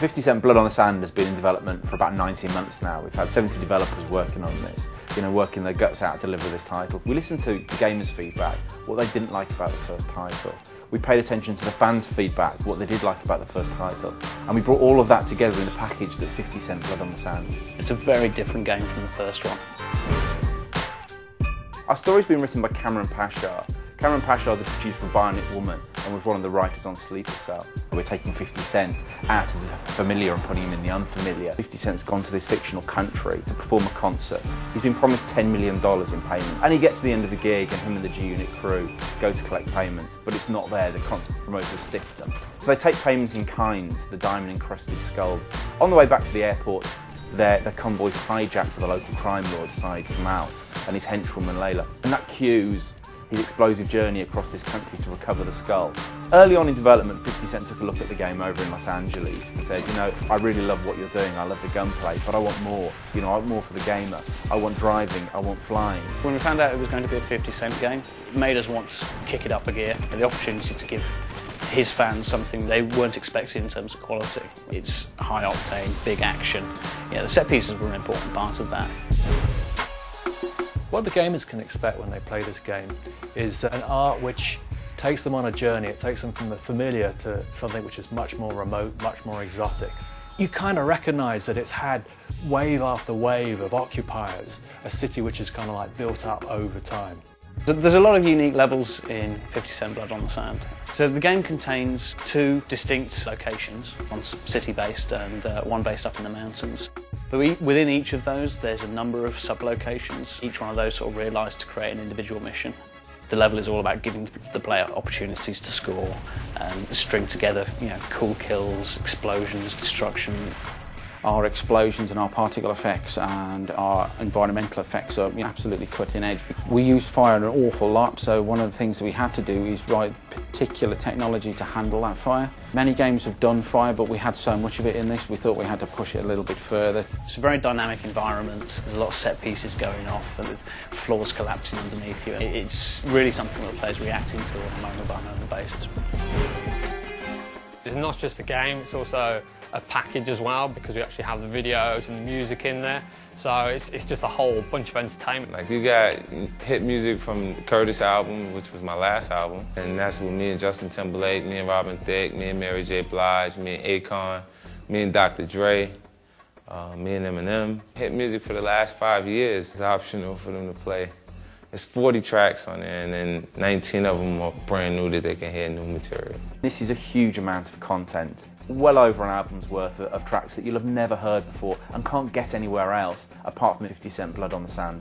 50 Cent Blood on the Sand has been in development for about 19 months now. We've had 70 developers working on this, you know, working their guts out to deliver this title. We listened to the gamers' feedback, what they didn't like about the first title. We paid attention to the fans' feedback, what they did like about the first title. And we brought all of that together in a package that's 50 Cent Blood on the Sand. It's a very different game from the first one. Our story's been written by Cameron Pasha. Cameron Pasha is a producer for Bionic Woman and was one of the writers on Sleeper Cell. We're taking 50 Cent out of the familiar and putting him in the unfamiliar. 50 Cent's gone to this fictional country to perform a concert. He's been promised $10 million in payment. And he gets to the end of the gig and him and the G-Unit crew go to collect payments, but it's not there, the concert promoters stiff them. So they take payment in kind the diamond encrusted skull. On the way back to the airport, their, their convoy's hijacked to the local crime lord, Saeed Kamal, and his henchwoman Layla. And that cues his explosive journey across this country to recover the skull. Early on in development, 50 Cent took a look at the game over in Los Angeles and said, you know, I really love what you're doing, I love the gunplay, but I want more. You know, I want more for the gamer. I want driving, I want flying. When we found out it was going to be a 50 Cent game, it made us want to kick it up a gear. And the opportunity to give his fans something they weren't expecting in terms of quality. It's high octane, big action. Yeah, the set pieces were an important part of that. What the gamers can expect when they play this game is an art which takes them on a journey. It takes them from the familiar to something which is much more remote, much more exotic. You kind of recognize that it's had wave after wave of occupiers, a city which is kind of like built up over time. There's a lot of unique levels in 50 Cent Blood on the Sand. So the game contains two distinct locations, one city-based and uh, one based up in the mountains. But we, within each of those, there's a number of sub-locations. Each one of those sort of realised to create an individual mission. The level is all about giving the player opportunities to score and string together, you know, cool kills, explosions, destruction, our explosions and our particle effects and our environmental effects are absolutely cutting edge. We use fire an awful lot, so one of the things that we had to do is write particular technology to handle that fire. Many games have done fire, but we had so much of it in this, we thought we had to push it a little bit further. It's a very dynamic environment. There's a lot of set pieces going off and floors collapsing underneath you. It's really something that players reacting to on a moment-by-moment basis. It's not just a game, it's also a package as well because we actually have the videos and the music in there. So it's, it's just a whole bunch of entertainment. Like you got hit music from Curtis album, which was my last album. And that's with me and Justin Timberlake, me and Robin Thicke, me and Mary J. Blige, me and Akon, me and Dr. Dre, uh, me and Eminem. Hit music for the last five years is optional for them to play. There's 40 tracks on there, and then 19 of them are brand new that they can hear new material. This is a huge amount of content, well over an album's worth of, tracks that you'll have never heard before and can't get anywhere else apart from 50 Cent Blood on the Sand.